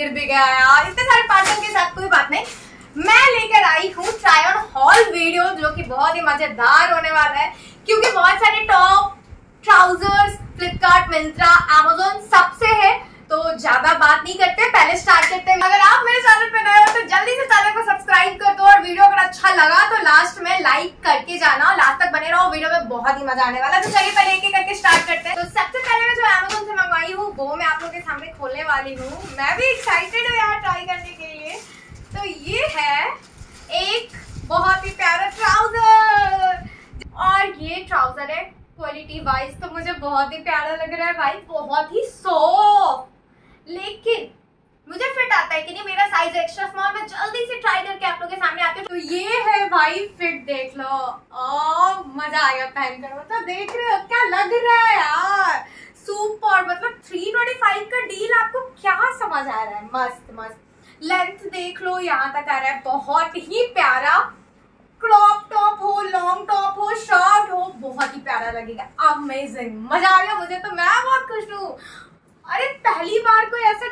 गिर भी गया यार इतने सारे पार्सल के साथ कोई बात नहीं। मैं लेकर आई हूँ ट्राई ऑन हॉल वीडियो जो कि बहुत ही मज़ेदार होने वाला है, क्योंकि बहुत सारे top trousers Flipkart Myntra Amazon सबसे है। तो ज़्यादा बात नहीं करते, पहले स्टार्ट करते हैं। अगर आप मेरे चैनल पर नए हो तो जल्दी से चैनल को सब्सक्राइब कर दो और वीडियो अगर अच्छा लगा तो लास्ट में लाइक करके जाना और लास्ट तक बने रहो। वीडियो में बहुत ही मज़ा आने वाला तो चलिए पहले एक एक करके स्टार्ट करते हैं। तो सबसे पहले मैं जो अमेजोन से मंगवाई हूँ, वो मैं आप लोगों के सामने खोलने वाली हूँ। मैं भी एक्साइटेड हूँ यार ट्राई करने के लिए। तो ये है एक बहुत ही प्यारा ट्राउज़र और ये ट्राउज़र है क्वालिटी वाइज तो मुझे बहुत ही प्यारा लग रहा है भाई, बहुत ही सॉफ्ट लेकिन मुझे फिट आता है कि नहीं, मेरा साइज़ एक्स्ट्रा स्मॉल मैं जल्दी से ट्राई करके आप लोगों के सामने आती हूँ। तो ये है भाई फिट देख लो। ओ मज़ा आ गया पहन कर मतलब देख रहे हो, क्या लग रहा है यार? सुपर मतलब 325 का डील आपको क्या समझ आ रहा है? मस्त मस्त। लेंथ देख लो, यहाँ तक आ रहा है। बहुत ही प्यारा। क्रॉप टॉप हो लॉन्ग टॉप हो शर्ट हो, बहुत ही प्यारा लगेगा। अमेजिंग मज़ा आ गया मुझे तो मैं बहुत खुश हूँ। अरे, पहली बार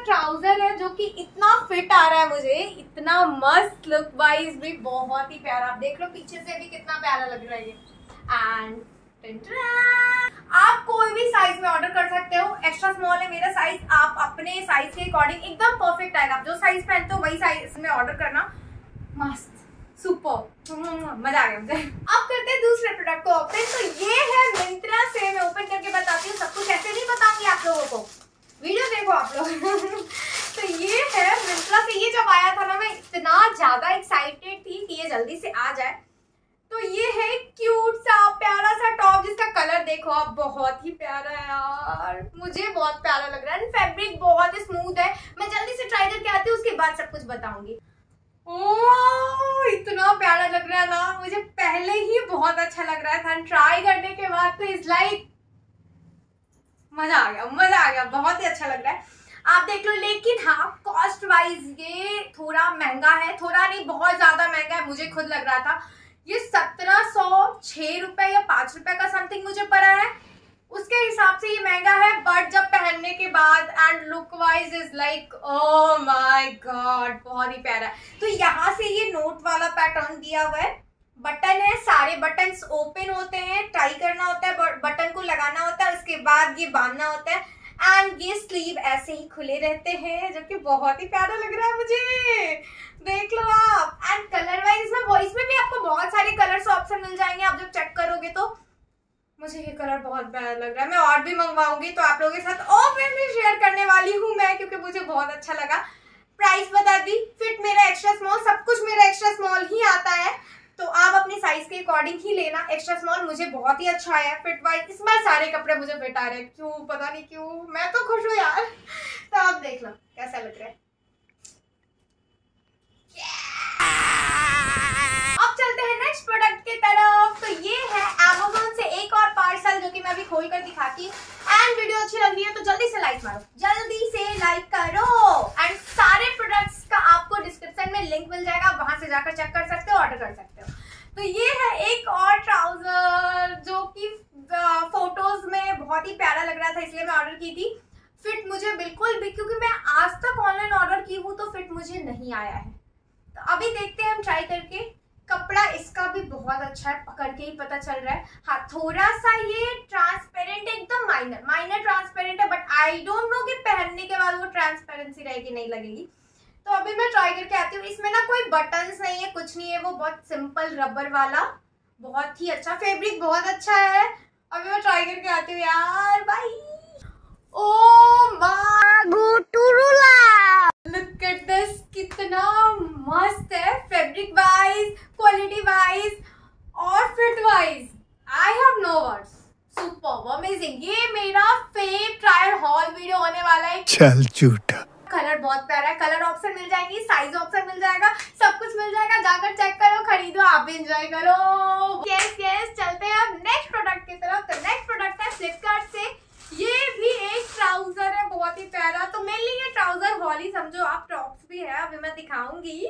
ट्राउज़र है जो कि इतना फिट आ रहा है मुझे, इतना मस्त लुक वाइज भी, बहुत ही प्यारा। आप देख लो, पीछे से भी कितना प्यारा लग रहा है ये। एंड आप कोई भी साइज़ में ऑर्डर कर सकते हो। एक्स्ट्रा स्मॉल है मेरा साइज़ आप अपने साइज़ के अकॉर्डिंग एकदम परफेक्ट आएगा आप जो साइज़ पहनते हो वही साइज़ में ऑर्डर करना। मस्त। सुपर मज़ा आ गया मुझे। अब करते हैं दूसरे प्रोडक्ट को ओपन तो ये है मिंत्रा से मैं ओपन करके बताती हूँ। सब कुछ ऐसे नहीं बताऊँगी आप लोगों को। वीडियो देखो आप लोग। तो ये है मिंत्रा से। ये जब आया था ना, मैं इतना ज़्यादा एक्साइटेड थी कि ये जल्दी से आ जाए। तो ये है क्यूट सा, प्यारा सा टॉप जिसका कलर देखो आप। बहुत ही प्यारा है यार। मुझे बहुत प्यारा लग रहा है। फैब्रिक बहुत ही स्मूथ है। मैं जल्दी से ट्राई करके आती हूँ, उसके बाद सब कुछ बताऊँगी। इतना प्यारा लग रहा है ना। मुझे पहले ही बहुत अच्छा लग रहा था। ट्राई करने के बाद तो इज़ लाइक मज़ा आ गया, मज़ा आ गया, बहुत ही अच्छा लग रहा है। आप देख लो, लेकिन हाँ कॉस्ट वाइज ये थोड़ा महँगा है, थोड़ा नहीं, बहुत ज़्यादा महँगा है, मुझे खुद लग रहा था। ये सत्रह सौ छह रुपए या पाँच रुपए का समथिंग मुझे पड़ा है। उसके हिसाब से ये महँगा है बट जब पहनने के बाद and look wise is like oh my god बहुत ही प्यारा। तो यहाँ से ये नोट वाला पैटर्न दिया हुआ है। बटन है, सारे बटन ओपन होते हैं टाई करना होता है बटन को लगाना होता है, उसके बाद ये बांधना होता है एंड ये स्लीव ऐसे ही खुले रहते हैं, जो कि बहुत ही प्यारा लग रहा है मुझे। देख लो आप एंड कलर वाइज में वॉइस में भी आपको बहुत सारे कलर्स ऑप्शन मिल जाएँगे, आप जब चेक करोगे तो। मुझे ये कलर बहुत प्यारा लग रहा है, मैं और भी मंगवाऊँगी तो आप लोगों के साथ ओपनली शेयर करने वाली हूँ मैं, क्योंकि मुझे बहुत अच्छा लगा। प्राइस बता दी फिट मेरा एक्स्ट्रा स्मॉल सब कुछ मेरा एक्स्ट्रा स्मॉल ही आता है। तो आप अपने साइज़ के अकॉर्डिंग ही लेना। एक्स्ट्रा स्मॉल मुझे बहुत ही अच्छा आया फिट वाइज इस बार सारे कपड़े मुझे फिट आ रहे हैं। क्यों? पता नहीं क्यों। मैं तो खुश हूँ यार। तो आप देख लो, कैसा लग रहा है अब चलते हैं नेक्स्ट प्रोडक्ट की तरफ़ तो ये है Amazon से एक और पार्सल जो कि मैं अभी खोल कर दिखाती हूँ एंड वीडियो अच्छी लग रही है तो जल्दी से लाइक मारो जल्दी से लाइक करो एंड सारे प्रोडक्ट्स का आपको डिस्क्रिप्शन में वहाँ से जाकर चेक कर सकते हो ऑर्डर कर सकते हो। तो ये है एक और ट्राउज़र जो कि फ़ोटोज़ में बहुत ही प्यारा लग रहा था, इसलिए मैं ऑर्डर की थी। फिट मुझे बिल्कुल भी, क्योंकि मैं आज तक ऑनलाइन ऑर्डर की हूँ तो फिट मुझे नहीं आया है। तो अभी देखते हैं, हम ट्राई करके। कपड़ा इसका भी बहुत अच्छा है, पकड़ के ही पता चल रहा है। हाँ थोड़ा सा ये ट्रांसपेरेंट एकदम माइनर माइनर ट्रांसपेरेंट है बट आई डोंट नो कि पहनने के बाद वो ट्रांसपेरेंसी रहेगी, नहीं लगेगी। तो अभी मैं ट्राई करके आती हूँ। इसमें ना कोई बटन्स नहीं है, कुछ नहीं है। वो बहुत सिंपल रबर वाला, बहुत ही अच्छा फैब्रिक बहुत अच्छा है। अभी मैं ट्राई करके आती हूँ यार। भाई ओ दिस कितना मस्त है फैब्रिक वाइज क्वालिटी वाइज और fit wise I have no words super amazing ये मेरा फेव ट्रायल हॉल वीडियो होने वाला है। चल झूठा कलर बहुत प्यारा है कलर ऑप्शन मिल जाएँगी साइज़ ऑप्शन मिल जाएगा कुछ मिल जाएगा, जाकर चेक करो, खरीदो, आप भी एंजॉय करो। यस यस चलते हैं अब नेक्स्ट प्रोडक्ट की तरफ़। तो नेक्स्ट प्रोडक्ट है फ्लिपकार्ट से। ये भी एक ट्राउज़र है, बहुत ही प्यारा। तो मेनली ये ट्राउज़र हॉल समझो, आप टॉप्स भी है, अभी मैं दिखाऊँगी।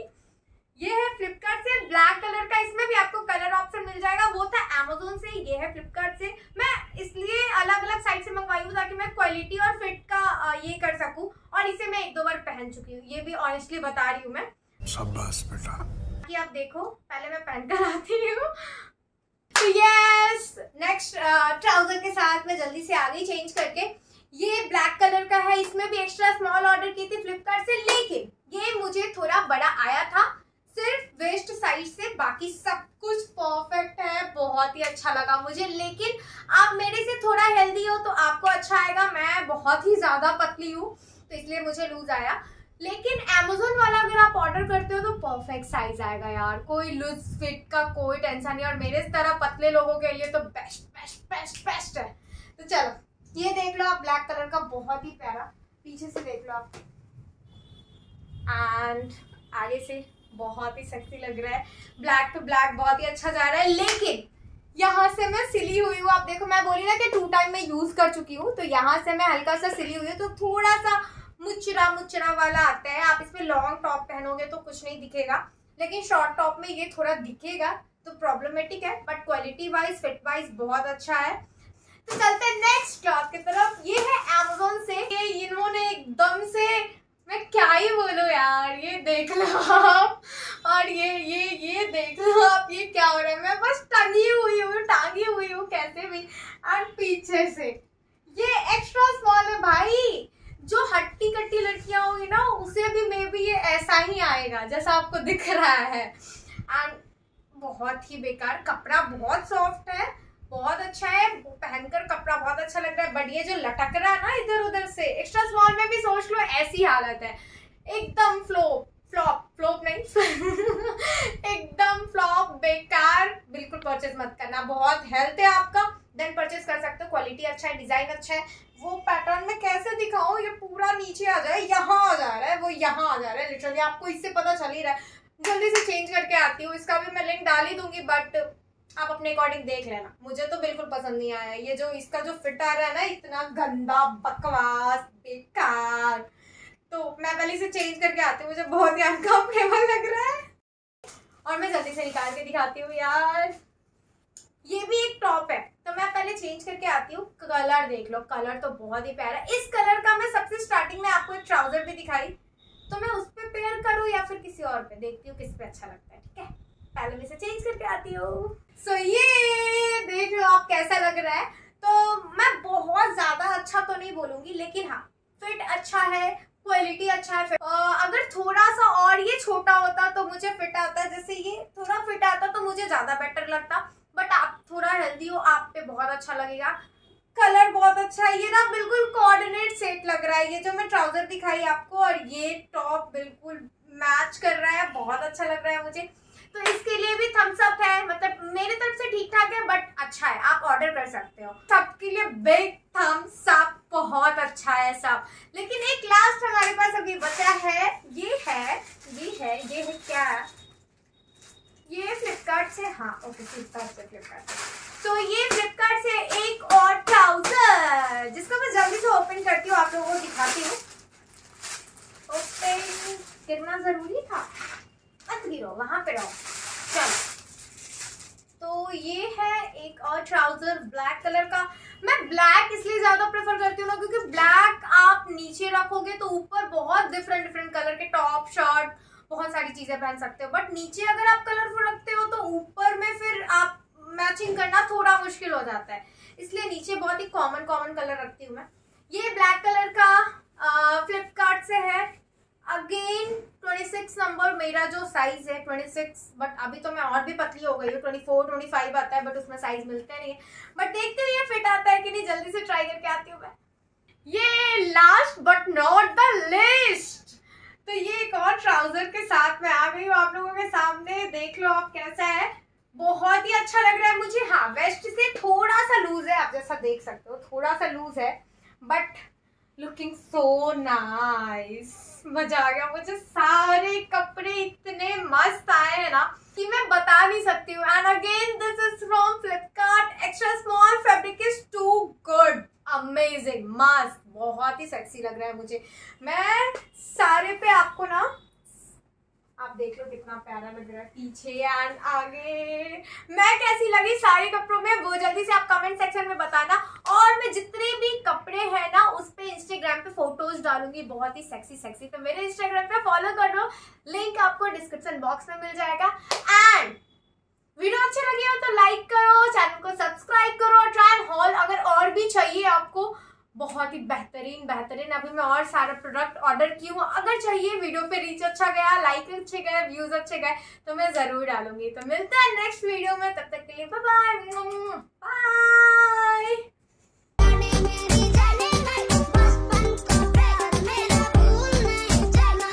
ये है फ्लिपकार्ट से ब्लैक कलर का, इसमें भी आपको कलर ऑप्शन मिल जाएगा। वो था अमेजोन से, ये है फ्लिपकार्ट से। मैं इसलिए अलग अलग साइड से मंगवाई हूँ, ताकि मैं क्वालिटी और फिट का ये कर सकूँ। और इसे मैं एक दो बार पहन चुकी हूँ। ये भी ऑनेस्टली बता रही हूँ मैं। शाबाश बेटा। कि आप देखो, पहले मैं पहन कर आती हूँ। तो यस नेक्स्ट ट्राउज़र के साथ मैं जल्दी से आ गई चेंज करके। ये ब्लैक कलर का है, इसमें भी एक्स्ट्रा स्मॉल ऑर्डर की थी फ्लिपकार्ट से, लेकिन ये मुझे थोड़ा बड़ा आया था। सिर्फ़ वेस्ट साइड से, बाकी सब कुछ परफेक्ट है, बहुत ही अच्छा लगा मुझे। लेकिन आप मेरे से थोड़ा हेल्दी हो तो आपको अच्छा आएगा। मैं बहुत ही ज़्यादा पतली हूँ तो इसलिए मुझे लूज आया। लेकिन अमेजोन वाला अगर आप ऑर्डर करते हो तो परफेक्ट साइज़ आएगा यार। कोई लूज फिट का कोई टेंशन नहीं। और मेरे तरह पतले लोगों के लिए तो बेस्ट बेस्ट बेस्ट बेस्ट है। तो चलो, ये देख लो आप ब्लैक कलर का बहुत ही प्यारा। पीछे से देख लो आप। एंड आगे से बहुत ही सेक्सी लग रहा है। ब्लैक टू ब्लैक बहुत ही अच्छा जा रहा है। लेकिन यहाँ से मैं सिली हुई हूँ। आप देखो, मैं बोली ना कि टू टाइम में यूज़ कर चुकी हूँ। तो यहाँ से मैं हल्का सा सिली हुई हूँ। तो थोड़ा सा मुचरा मुचरा वाला आता है। आप इसमें लॉन्ग टॉप पहनोगे तो कुछ नहीं दिखेगा। लेकिन शॉर्ट टॉप में ये थोड़ा दिखेगा तो प्रॉब्लमेटिक है। But quality wise fit wise बहुत अच्छा है। तो चलते हैं नेक्स्ट क्लॉथ की तरफ़। ये है अमेजोन से। ये इन्होंने एकदम से, मैं क्या ही बोलूँ यार, ये देख लो आप। और ये ये ये देख लो आप, ये क्या हो रहा है? मैं बस टंगी हुई हूँ, टांगी हुई हूँ, कैसे भी। और पीछे से। ये एक्स्ट्रा स्मॉल है भाई। जो हट्टी कट्टी लड़कियाँ होंगी ना, उसे भी मे भी ये ऐसा ही आएगा, जैसा आपको दिख रहा है। एंड बहुत ही बेकार, कपड़ा बहुत सॉफ्ट है, बहुत अच्छा है, पहनकर कपड़ा बहुत अच्छा लग रहा है बट ये जो लटक रहा है ना इधर उधर से एक्स्ट्रा स्मॉल में भी सोच लो, ऐसी हालत है। एकदम फ्लोप फ्लॉप फ्लॉप नहीं, एकदम फ्लॉप बेकार, बिल्कुल परचेज मत करना, बहुत हेल्थ है आपका। देन परचेज कर सकते हो क्वालिटी अच्छा है डिज़ाइन अच्छा है। वो पैटर्न में कैसे दिखाऊँ? ये पूरा नीचे आ जाए यहाँ आ जा रहा है, वो यहाँ आ जा रहा है लिटरली आपको इससे पता चल ही रहा है। जल्दी से चेंज करके आती हूँ, इसका भी मैं लिंक डाल ही दूँगी बट आप अपने अकॉर्डिंग देख लेना। मुझे तो बिल्कुल पसंद नहीं आया ये जो इसका जो फिट आ रहा है ना, इतना गंदा, बकवास, बेकार। तो मैं पहले इसे चेंज करके आती हूँ, मुझे बहुत ही अनकम्फर्टेबल लग रहा है। और मैं जल्दी से निकाल के दिखाती हूँ, यार। ये भी एक टॉप है। तो मैं पहले चेंज करके आती हूँ। कलर देख लो। कलर तो बहुत ही प्यारा इस कलर का मैं सबसे स्टार्टिंग में आपको एक ट्राउज़र भी दिखाई। तो मैं उस पर पेयर करूँ या फिर किसी और पे? देखती हूँ किस पे अच्छा लगता है ठीक है? पहले मैं इसे चेंज करके आती हूँ। सो so, ये देख लो आप कैसा लग रहा है। तो मैं बहुत ज़्यादा अच्छा तो नहीं बोलूँगी लेकिन हाँ फिट अच्छा है क्वालिटी अच्छा है। अगर थोड़ा सा और ये छोटा होता तो मुझे फिट आता। जैसे ये थोड़ा फिट आता तो मुझे ज़्यादा बेटर लगता बट आप थोड़ा हेल्दी हो आप पे बहुत अच्छा लगेगा। कलर बहुत अच्छा है। ये ना बिल्कुल कोऑर्डिनेट सेट लग रहा है। ये जो मैं ट्राउज़र दिखाई आपको, और ये टॉप बिल्कुल मैच कर रहा है। बहुत अच्छा लग रहा है मुझे। तो इसके लिए भी थम्स अप है। मतलब मेरे तरफ़ से ठीक ठाक है बट अच्छा है। आप ऑर्डर कर सकते हो। सबके लिए बिग थम्स अप बहुत अच्छा है सब। लेकिन एक लास्ट हमारे पास अभी बचा है। ये है ये है ये है क्या? ये फ्लिपकार्ट से हाँ ओके फ्लिपकार्ट से फ्लिपकार्ट से। तो ये फ्लिपकार्ट से एक और ट्राउज़र जिसको मैं जल्दी से ओपन करती हूँ, आप लोगों को दिखाती हूँ। ओपन करना ज़रूरी था? मत गिरो, वहाँ पे रहो। चलो। तो ये है एक और ट्राउज़र ब्लैक कलर का। मैं ब्लैक इसलिए ज़्यादा प्रेफर करती हूँ ना, क्योंकि ब्लैक आप नीचे रखोगे तो ऊपर बहुत डिफरेंट डिफरेंट कलर के टॉप शर्ट बहुत सारी चीज़ें पहन सकते हो। बट नीचे अगर आप कलरफुल रखते हो तो ऊपर में फिर आप मैचिंग करना थोड़ा मुश्किल हो जाता है। इसलिए नीचे बहुत ही कॉमन कॉमन कलर रखती हूँ मैं। ये ब्लैक कलर का फ्लिपकार्ट से है। अगेन 26 नंबर मेरा जो साइज़ है 26 बट अभी तो मैं और भी पतली हो गई हूँ। 24 25 आता है बट उसमें साइज़ मिलते नहीं है। बट देखते हुए फिट आता है कि नहीं, जल्दी से ट्राई करके आती हूँ मैं। ये last but not the least तो ये एक और ट्राउज़र के साथ में आ गई हूँ आप लोगों के सामने। देख लो आप कैसा है। बहुत ही अच्छा लग रहा है मुझे। हाँ वेस्ट से थोड़ा सा लूज है, आप जैसा देख सकते हो, थोड़ा सा लूज है बट लुकिंग सो नाइस मज़ा आ गया, मुझे सारे कपड़े इतने मस्त आए हैं ना कि मैं बता नहीं सकती हूँ। And again this is from Flipkart extra small fabric is too good amazing मस्त, बहुत ही सेक्सी लग रहा है मुझे। मैं सारे पे आपको ना आप देख लो कितना प्यारा लग रहा है। पीछे एंड आगे। मैं कैसी लगी सारे कपड़ों में? वो जल्दी से आप कमेंट सेक्शन में बताना। और मैं जितने भी कपड़े हैं ना, उस पे इंस्टाग्राम पे फ़ोटोज़ डालूँगी। बहुत ही सेक्सी सेक्सी तो मेरे इंस्टाग्राम पे फॉलो कर लो। लिंक आपको डिस्क्रिप्शन बॉक्स में मिल जाएगा। एंड वीडियो अच्छी लगी हो तो लाइक करो चैनल को सब्सक्राइब करो। ट्रायल हॉल अगर और भी चाहिए आपको बहुत ही बेहतरीन बेहतरीन। अभी मैं और सारा प्रोडक्ट ऑर्डर की हूँ अगर चाहिए वीडियो पे रीच अच्छा गया लाइक अच्छे गए व्यूज़ अच्छे गए तो मैं ज़रूर डालूँगी। तो मिलता है नेक्स्ट वीडियो में। तब तक के लिए बाय बाय